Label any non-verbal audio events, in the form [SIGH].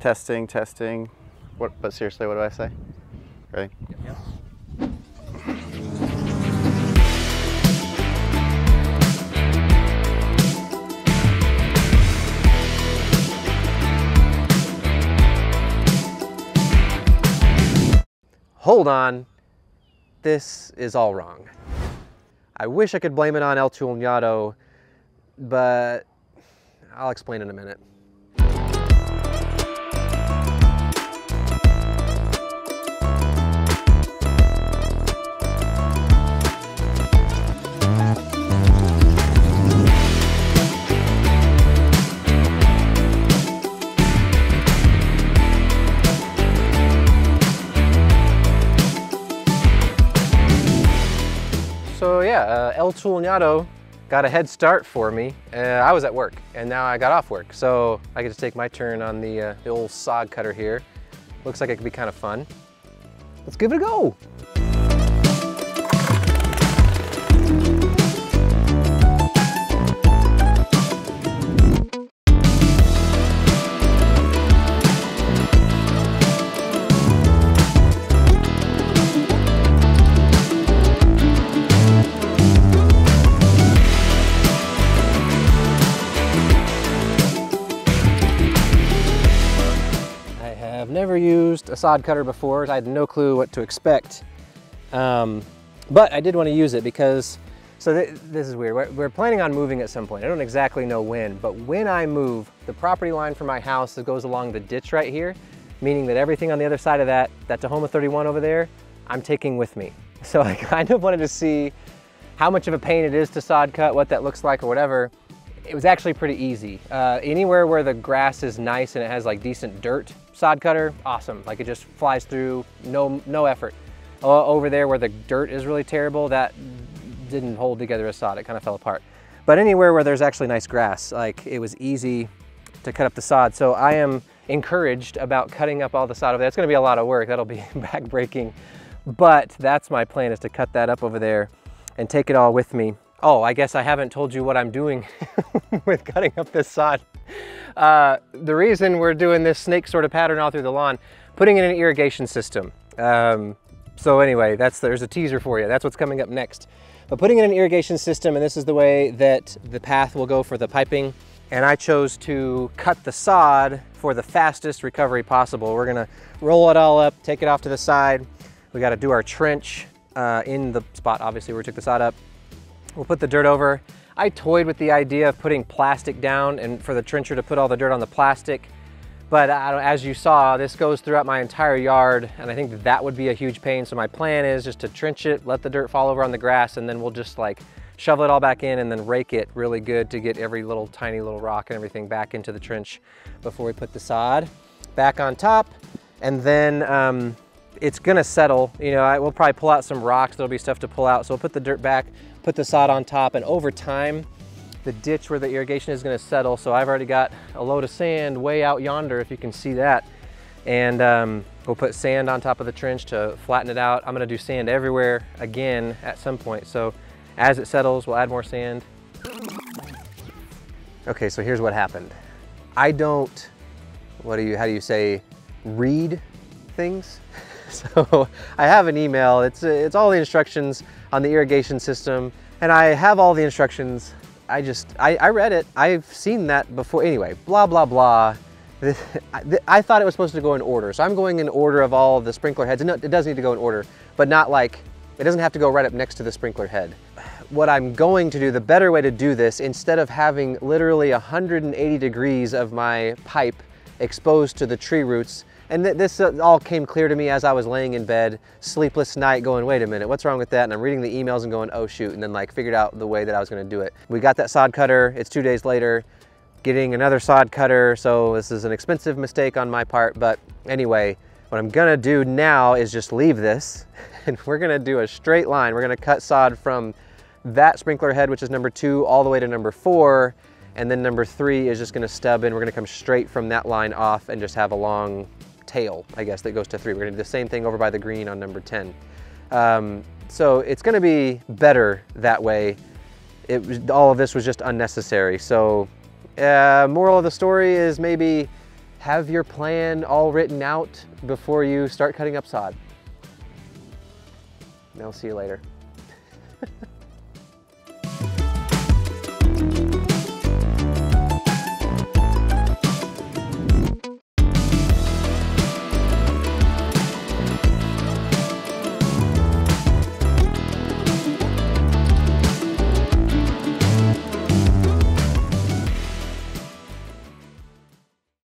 Testing, testing. What? But seriously, what do I say? Ready? Hold on, this is all wrong. I wish I could blame it on El Tulignado, but I'll explain in a minute. So yeah, uh, El Tulignado got a head start for me. Uh, I was at work and now I got off work. So I get to take my turn on the, uh, the old sod cutter here. Looks like it could be kind of fun. Let's give it a go. Used a sod cutter before. I had no clue what to expect. Um, but I did want to use it because, so th this is weird. We're, we're planning on moving at some point. I don't exactly know when, but when I move, the property line for my house that goes along the ditch right here, meaning that everything on the other side of that, that Tahoma 31 over there, I'm taking with me. [LAUGHS] So I kind of wanted to see how much of a pain it is to sod cut, what that looks like or whatever. It was actually pretty easy. Uh, anywhere where the grass is nice and it has like decent dirt, sod cutter, awesome. Like it just flies through, no, no effort. O- over there where the dirt is really terrible, that didn't hold together a sod, it kind of fell apart. But anywhere where there's actually nice grass, like it was easy to cut up the sod. So I am encouraged about cutting up all the sod over there. It's gonna be a lot of work, that'll be [LAUGHS] backbreaking. But that's my plan is to cut that up over there and take it all with me. Oh, I guess I haven't told you what I'm doing [LAUGHS] with cutting up this sod. [LAUGHS] Uh, the reason we're doing this snake sort of pattern all through the lawn, putting in an irrigation system. Um, so anyway, that's there's a teaser for you. That's what's coming up next. But putting in an irrigation system, and this is the way that the path will go for the piping. And I chose to cut the sod for the fastest recovery possible. We're gonna roll it all up, take it off to the side. We gotta do our trench uh, in the spot, obviously, where we took the sod up. We'll put the dirt over. I toyed with the idea of putting plastic down and for the trencher to put all the dirt on the plastic. But as you saw, this goes throughout my entire yard and I think that, that would be a huge pain. So my plan is just to trench it, let the dirt fall over on the grass and then we'll just like shovel it all back in and then rake it really good to get every little tiny little rock and everything back into the trench before we put the sod back on top. And then um, it's gonna settle. You know, I will probably pull out some rocks. There'll be stuff to pull out. So we'll put the dirt back, put the sod on top, and over time, the ditch where the irrigation is gonna settle. So I've already got a load of sand way out yonder, if you can see that. And um, we'll put sand on top of the trench to flatten it out. I'm gonna do sand everywhere again at some point. So as it settles, we'll add more sand. Okay, so here's what happened. I don't, what do you, how do you say, read things? [LAUGHS] [LAUGHS] So I have an email, it's, it's all the instructions on the irrigation system and I have all the instructions. I just, I, I read it, I've seen that before. Anyway, blah, blah, blah. [LAUGHS] I thought it was supposed to go in order. So I'm going in order of all of the sprinkler heads. No, it does need to go in order, but not like, it doesn't have to go right up next to the sprinkler head. What I'm going to do, the better way to do this, instead of having literally 180 degrees of my pipe exposed to the tree roots, and th this uh, all came clear to me as I was laying in bed, sleepless night, going, wait a minute, what's wrong with that? And I'm reading the emails and going, oh shoot, and then like figured out the way that I was gonna do it. We got that sod cutter, it's two days later, getting another sod cutter, so this is an expensive mistake on my part, but anyway, what I'm gonna do now is just leave this, [LAUGHS] and we're gonna do a straight line. We're gonna cut sod from that sprinkler head, which is number two, all the way to number four, and then number three is just gonna stub in. We're gonna come straight from that line off and just have a long tail, I guess, that goes to three. We're gonna do the same thing over by the green on number 10. Um, so it's gonna be better that way. It was, all of this was just unnecessary. So uh, moral of the story is maybe have your plan all written out before you start cutting up sod. And I'll see you later. [LAUGHS]